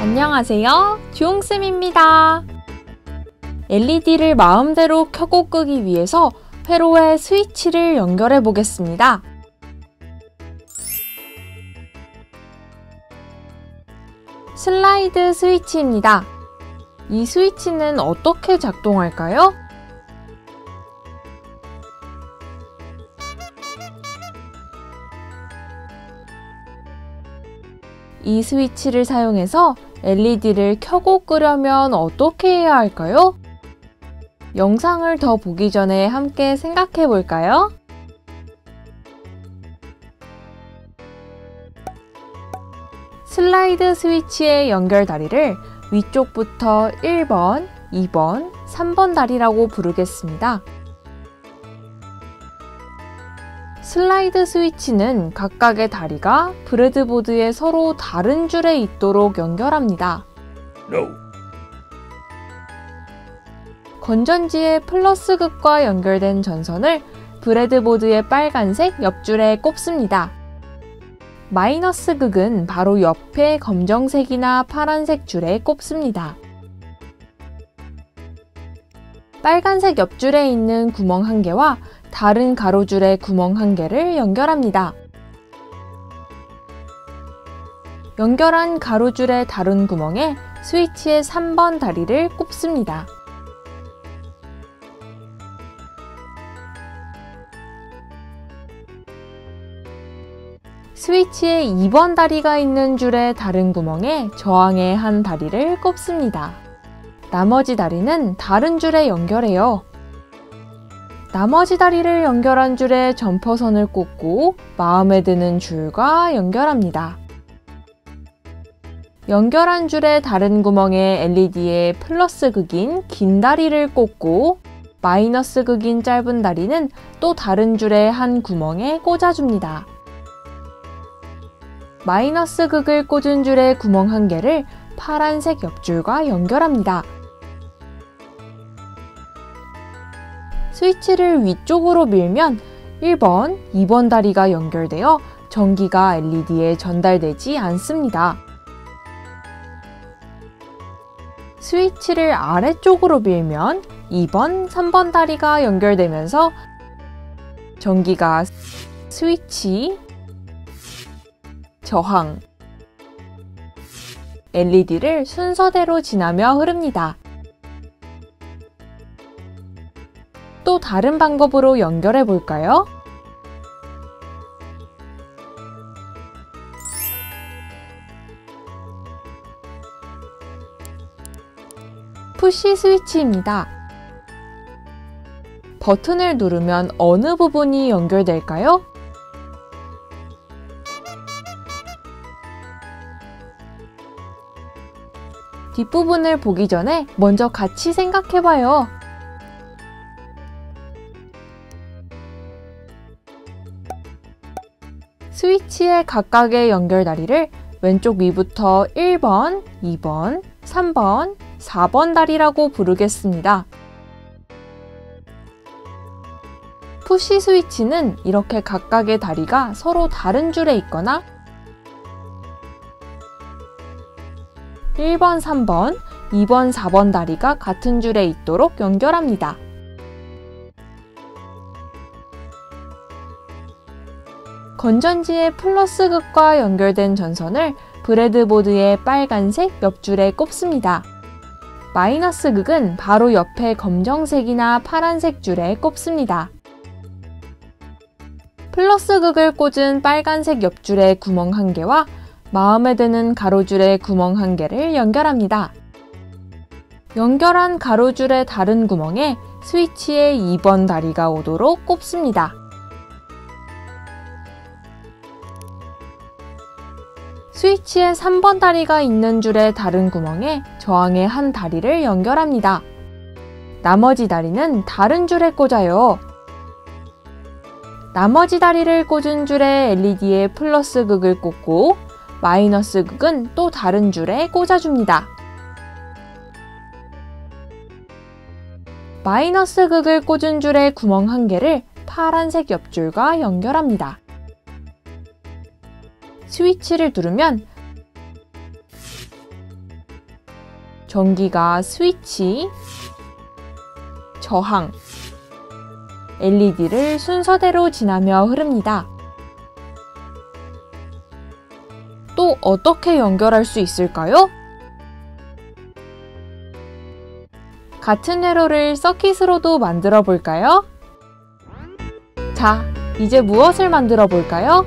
안녕하세요. 주홍쌤입니다. LED를 마음대로 켜고 끄기 위해서 회로에 스위치를 연결해 보겠습니다. 슬라이드 스위치입니다. 이 스위치는 어떻게 작동할까요? 이 스위치를 사용해서 LED를 켜고 끄려면 어떻게 해야 할까요? 영상을 더 보기 전에 함께 생각해 볼까요? 슬라이드 스위치의 연결 다리를 위쪽부터 1번, 2번, 3번 다리라고 부르겠습니다. 슬라이드 스위치는 각각의 다리가 브레드보드에 서로 다른 줄에 있도록 연결합니다. No. 건전지의 플러스 극과 연결된 전선을 브레드보드의 빨간색 옆줄에 꼽습니다. 마이너스 극은 바로 옆에 검정색이나 파란색 줄에 꼽습니다. 빨간색 옆줄에 있는 구멍 한 개와 다른 가로줄에 구멍 한 개를 연결합니다. 연결한 가로줄의 다른 구멍에 스위치의 3번 다리를 꼽습니다. 스위치의 2번 다리가 있는 줄의 다른 구멍에 저항의 한 다리를 꼽습니다. 나머지 다리는 다른 줄에 연결해요. 나머지 다리를 연결한 줄에 점퍼선을 꽂고 마음에 드는 줄과 연결합니다. 연결한 줄의 다른 구멍에 LED의 플러스 극인 긴 다리를 꽂고 마이너스 극인 짧은 다리는 또 다른 줄의 한 구멍에 꽂아줍니다. 마이너스 극을 꽂은 줄의 구멍 한 개를 파란색 옆줄과 연결합니다. 스위치를 위쪽으로 밀면 1번, 2번 다리가 연결되어 전기가 LED에 전달되지 않습니다. 스위치를 아래쪽으로 밀면 2번, 3번 다리가 연결되면서 전기가 스위치, 저항, LED를 순서대로 지나며 흐릅니다. 또 다른 방법으로 연결해 볼까요? 푸시 스위치입니다. 버튼을 누르면 어느 부분이 연결될까요? 뒷부분을 보기 전에 먼저 같이 생각해봐요. 스위치의 각각의 연결다리를 왼쪽 위부터 1번, 2번, 3번, 4번 다리라고 부르겠습니다. 푸시 스위치는 이렇게 각각의 다리가 서로 다른 줄에 있거나 1번, 3번, 2번, 4번 다리가 같은 줄에 있도록 연결합니다. 건전지의 플러스 극과 연결된 전선을 브레드보드의 빨간색 옆줄에 꼽습니다. 마이너스 극은 바로 옆에 검정색이나 파란색 줄에 꼽습니다. 플러스 극을 꽂은 빨간색 옆줄에 구멍 한 개와 마음에 드는 가로줄에 구멍 한 개를 연결합니다. 연결한 가로줄의 다른 구멍에 스위치의 2번 다리가 오도록 꼽습니다. 스위치의 3번 다리가 있는 줄의 다른 구멍에 저항의 한 다리를 연결합니다. 나머지 다리는 다른 줄에 꽂아요. 나머지 다리를 꽂은 줄에 LED의 플러스 극을 꽂고 마이너스 극은 또 다른 줄에 꽂아줍니다. 마이너스 극을 꽂은 줄에 구멍 한 개를 파란색 옆줄과 연결합니다. 스위치를 누르면 전기가 스위치, 저항, LED를 순서대로 지나며 흐릅니다. 또 어떻게 연결할 수 있을까요? 같은 회로를 서킷으로도 만들어 볼까요? 자, 이제 무엇을 만들어 볼까요?